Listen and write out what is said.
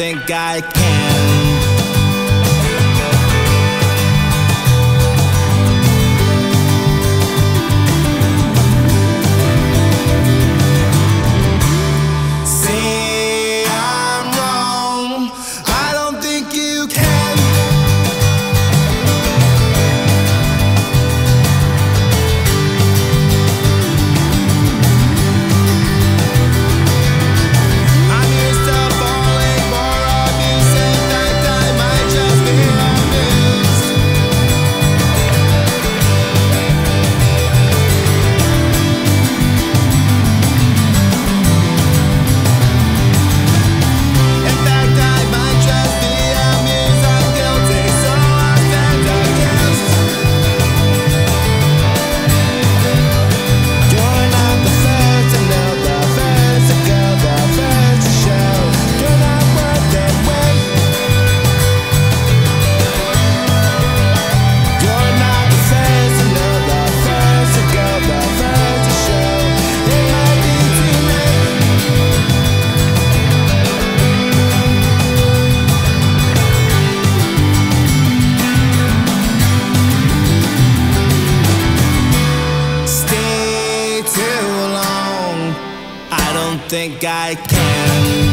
think I can. Think I can.